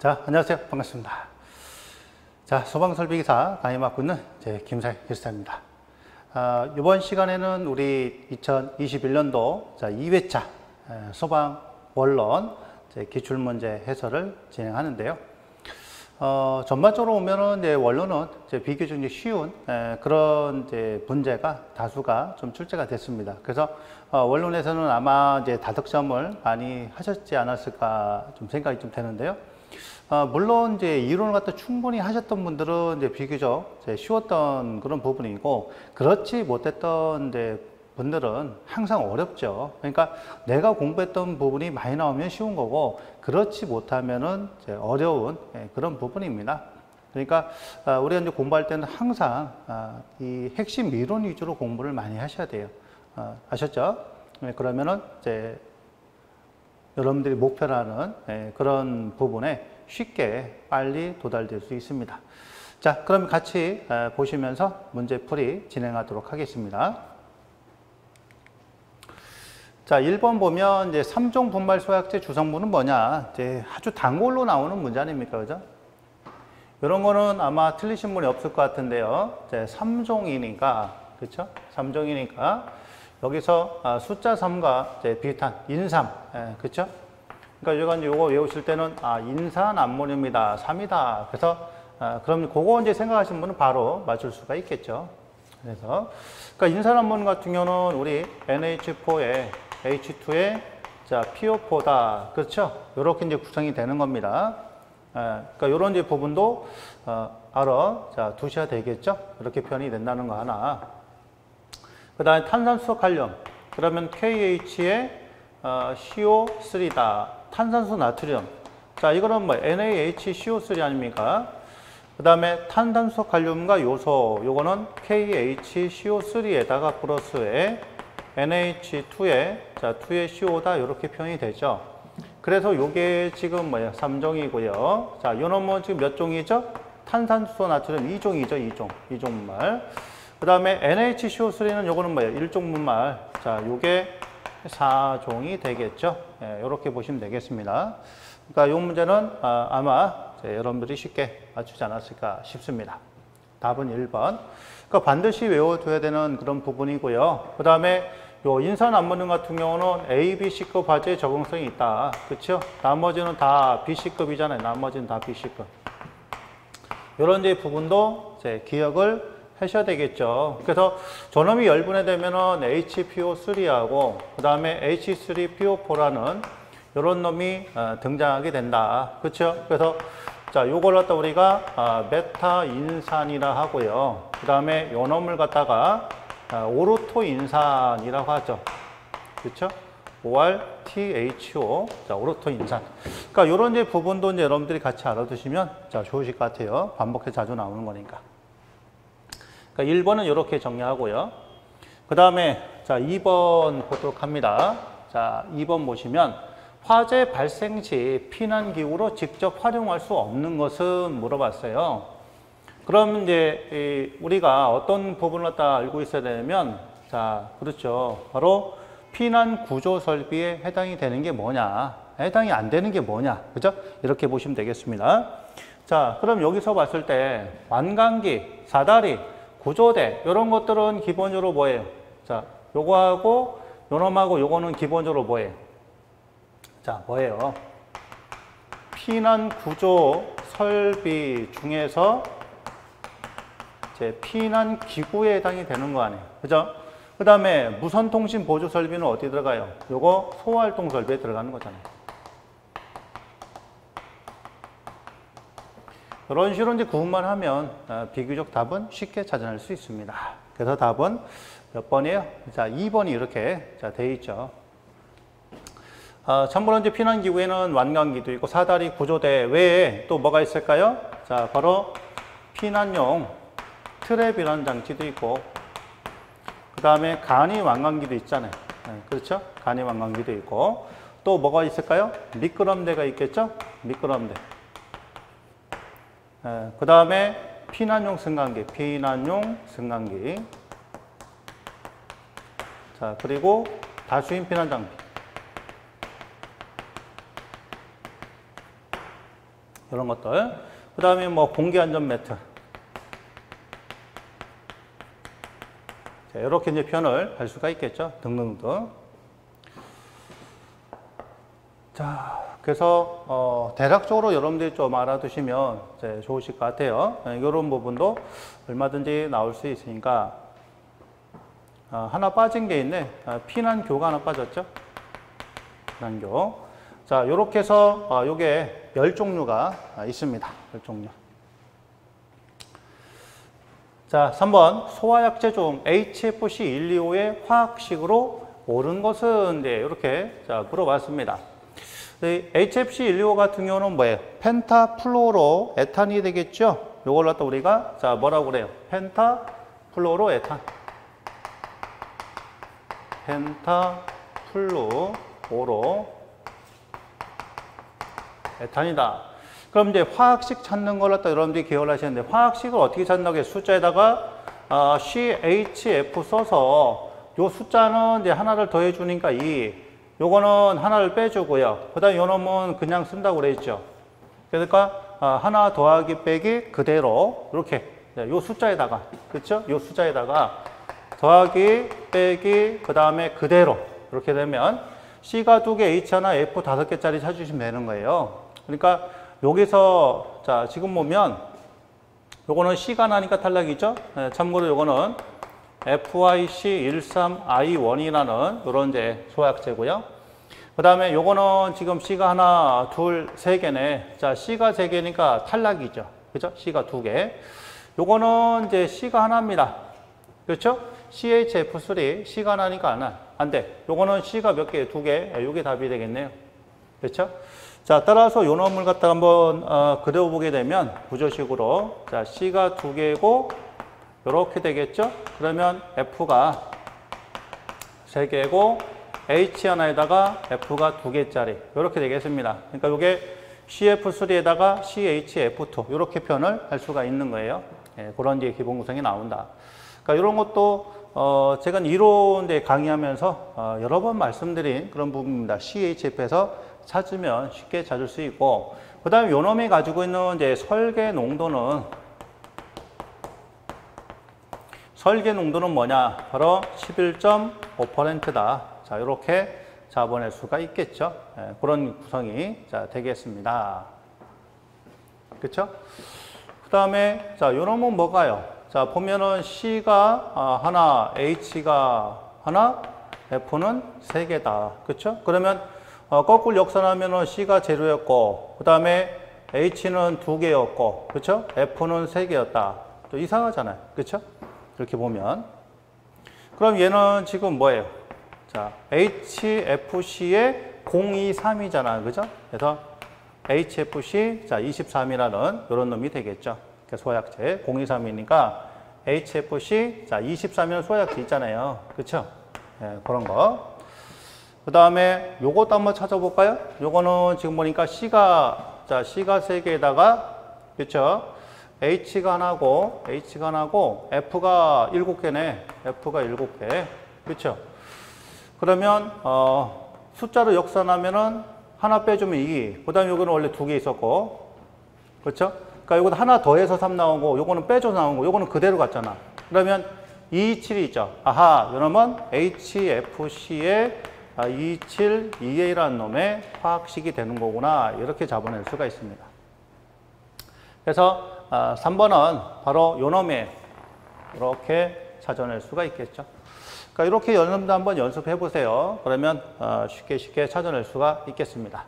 자, 안녕하세요. 반갑습니다. 자, 소방설비기사 강의 맡고 있는 제 김사희 기사입니다. 아, 이번 시간에는 우리 2021년도 자, 2회차 소방 원론 기출문제 해설을 진행하는데요. 어, 전반적으로 보면은 이제 원론은 이제 비교적 이제 쉬운 에, 그런 이제 문제가 다수가 좀 출제가 됐습니다. 그래서 어, 원론에서는 아마 이제 다득점을 많이 하셨지 않았을까 좀 생각이 좀 되는데요. 어, 물론 이제 이론을 갖다 충분히 하셨던 분들은 이제 비교적 이제 쉬웠던 그런 부분이고 그렇지 못했던 이제 분들은 항상 어렵죠. 그러니까 내가 공부했던 부분이 많이 나오면 쉬운 거고 그렇지 못하면은 이제 어려운 예, 그런 부분입니다. 그러니까 아, 우리가 이제 공부할 때는 항상 아, 이 핵심 이론 위주로 공부를 많이 하셔야 돼요. 아, 아셨죠? 네, 그러면은 이제 여러분들이 목표라는 예, 그런 부분에 쉽게 빨리 도달될 수 있습니다. 자, 그럼 같이 보시면서 문제풀이 진행하도록 하겠습니다. 자, 1번 보면 이제 3종 분말 소약제 주성분은 뭐냐? 이제 아주 단골로 나오는 문제 아닙니까? 그죠? 이런 거는 아마 틀리신 분이 없을 것 같은데요. 이제 3종이니까, 그렇죠? 3종이니까 여기서 아, 숫자 3과 이제 비슷한 인삼, 예, 그렇죠? 그러니까 이건 요거 외우실 때는 아, 인산 암모늄이다, 3이다. 그래서 아, 그럼 그거 이제 생각하시는 분은 바로 맞출 수가 있겠죠. 그래서 그러니까 인산 암모늄 같은 경우는 우리 NH4에 H2에 자, PO4다. 그렇죠? 이렇게 이제 구성이 되는 겁니다. 예, 그러니까 이런 이제 부분도 어, 알아 자, 두셔야 되겠죠? 이렇게 표현이 된다는 거 하나. 그 다음에 탄산수 칼륨. 그러면 KH에 어, CO3다. 탄산수 나트륨. 자, 이거는 뭐 NaHCO3 아닙니까? 그 다음에 탄산수 칼륨과 요소. 요거는 KHCO3에다가 플러스에 NH2에 자 2의 CO다 이렇게 표현이 되죠. 그래서 요게 지금 뭐야 3종이고요. 자, 요 놈은 뭐 지금 몇 종이죠? 탄산수소 나트륨 2종이죠. 2종. 2종 문말. 그 다음에 NHCO3는 요거는 뭐예요? 1종 문말. 자, 요게 4종이 되겠죠. 예, 이렇게 보시면 되겠습니다. 그러니까 이 문제는 아, 마 여러분들이 쉽게 맞추지 않았을까 싶습니다. 답은 1번. 그러니까 반드시 외워둬야 되는 그런 부분이고요. 그 다음에 요 인산 암모늄 같은 경우는 A, B, C급 화재에 적응성이 있다. 그렇죠? 나머지는 다 B, C급이잖아요. 나머지는 다 B, C급. 이런 이 부분도 기억을 하셔야 되겠죠. 그래서 저놈이 열분해 되면은 HPO3하고 그 다음에 H3PO4라는 이런 놈이 어, 등장하게 된다. 그렇죠? 그래서 자, 요걸 갖다 우리가 아, 메타 인산이라 하고요. 그 다음에 요 놈을 갖다가 아, 오르토 인산이라고 하죠. 그렇죠? ORTHO. 자, 오르토 인산. 그러니까 요런 이제 부분도 이제 여러분들이 같이 알아두시면 자, 좋으실 것 같아요. 반복해서 자주 나오는 거니까. 그러니까 1번은 이렇게 정리하고요. 그 다음에 자, 2번 보도록 합니다. 자, 2번 보시면 화재 발생 시 피난기구로 직접 활용할 수 없는 것은 물어봤어요. 그럼 이제 우리가 어떤 부분을 갖다 알고 있어야 되냐면 자 그렇죠. 바로 피난 구조 설비에 해당이 되는 게 뭐냐 해당이 안 되는 게 뭐냐 그죠? 이렇게 보시면 되겠습니다. 자 그럼 여기서 봤을 때 완강기, 사다리, 구조대 이런 것들은 기본적으로 뭐예요? 자 요거하고 요놈하고 요거는 기본적으로 뭐예요? 자, 뭐예요? 피난 구조 설비 중에서 제 피난 기구에 해당이 되는 거 아니에요. 그죠? 그 다음에 무선통신 보조 설비는 어디 들어가요? 요거 소활동 설비에 들어가는 거잖아요. 이런 식으로 이제 구분만 하면 어, 비교적 답은 쉽게 찾아낼 수 있습니다. 그래서 답은 몇 번이에요? 자, 2번이 이렇게 자, 돼 있죠. 어, 참고로 이제 피난기구에는 완강기도 있고 사다리 구조대 외에 또 뭐가 있을까요? 자, 바로 피난용 트랩이라는 장치도 있고 그 다음에 간이 완강기도 있잖아요. 네, 그렇죠? 간이 완강기도 있고 또 뭐가 있을까요? 미끄럼대가 있겠죠? 미끄럼대. 네, 그 다음에 피난용 승강기, 피난용 승강기. 자, 그리고 다수인 피난 장비. 이런 것들. 그 다음에 뭐 공기 안전 매트. 자, 이렇게 이제 표현을 할 수가 있겠죠. 등등등. 자, 그래서 어, 대략적으로 여러분들이 좀 알아두시면 좋으실 것 같아요. 이런 부분도 얼마든지 나올 수 있으니까 아, 하나 빠진 게 있네. 아, 피난교가 하나 빠졌죠. 피난교. 자, 요렇게 해서 아, 요게 열 종류가 아, 있습니다. 열 종류. 자, 3번 소화약제 중 HFC 125의 화학식으로 옳은 것은 네, 이렇게 자, 물어봤습니다. 네, HFC 125 같은 경우는 뭐예요? 펜타플로로 에탄이 되겠죠? 요걸 갖다 우리가 자, 뭐라고 그래요? 펜타플로로 에탄. 펜타플로로 에탄이다. 그럼 이제 화학식 찾는 걸 갖다 여러분들이 기억을 하시는데 화학식을 어떻게 찾는다고? 숫자에다가 어, CHF 써서 요 숫자는 이제 하나를 더해 주니까 2. 요거는 하나를 빼주고요. 그 다음에 요 놈은 그냥 쓴다고 그랬죠. 그러니까 어, 하나 더하기 빼기 그대로 이렇게 요 숫자에다가 그렇죠? 요 숫자에다가 더하기 빼기 그 다음에 그대로 이렇게 되면 C가 두 개, H 하나, F 다섯 개짜리 찾으시면 되는 거예요. 그러니까 여기서 자 지금 보면 요거는 C가 나니까 탈락이죠. 네, 참고로 요거는 FYC13I1이라는 요런 이제 소약제고요. 그 다음에 요거는 지금 C가 하나, 둘, 세 개네. 자, C가 세 개니까 탈락이죠. 그죠? C가 두 개. 요거는 이제 C가 하나입니다. 그렇죠? CHF3, C가 하나니까 안, 안 돼. 요거는 C가 몇 개? 두 개. 요게 답이 되겠네요. 그렇죠? 자, 따라서 요 놈을 갖다 한번 어, 그려보게 되면 구조식으로 자, C가 두 개고 이렇게 되겠죠? 그러면 F가 세 개고 H 하나에다가 F가 두 개짜리 이렇게 되겠습니다. 그러니까 이게 CF3에다가 CHF2 이렇게 표현을 할 수가 있는 거예요. 예, 그런 이제 기본 구성이 나온다. 그러니까 이런 것도 어, 제가 이론에 강의하면서 어, 여러 번 말씀드린 그런 부분입니다. CHF에서 찾으면 쉽게 찾을 수 있고 그 다음에 요놈이 가지고 있는 이제 설계 농도는 설계 농도는 뭐냐? 바로 11.5%다. 자, 이렇게 잡아낼 수가 있겠죠. 예, 그런 구성이 자, 되겠습니다. 그렇죠? 그 다음에 자, 요놈은 뭐가요? 자, 보면은 C가 아, 하나, H가 하나, F는 세 개다. 그렇죠? 그러면 어, 거꾸로 역산하면은 C가 제로였고, 그 다음에 H는 두 개였고, 그렇죠? F는 세 개였다. 또 이상하잖아요. 그렇죠? 이렇게 보면. 그럼 얘는 지금 뭐예요? 자, HFC의 023이잖아. 그죠? 그래서 HFC, 자, 23이라는 이런 놈이 되겠죠. 소약제 023이니까 HFC, 자, 23이면 소약제 있잖아요. 그쵸? 예, 그런 거. 그 다음에 요것도 한번 찾아볼까요? 요거는 지금 보니까 C가, 자, C가 세 개에다가, 그쵸? H가 하나고, H가 하나고, F가 일곱 개네. F가 일곱 개. 그쵸? 그러면, 어, 숫자로 역산하면은 하나 빼주면 2. 그 다음에 요거는 원래 두 개 있었고, 그렇죠? 그러니까 요거 하나 더해서 3 나오고, 요거는 빼줘서 나온 거, 요거는 그대로 갔잖아. 그러면 2, 7이 있죠. 아하, 이러면 HFC의 27, 2A라는 놈의 화학식이 되는 거구나. 이렇게 잡아낼 수가 있습니다. 그래서 3번은 바로 요 놈에 이렇게 찾아낼 수가 있겠죠. 그러니까 이렇게 여러분도 한번 연습해 보세요. 그러면 쉽게 쉽게 찾아낼 수가 있겠습니다.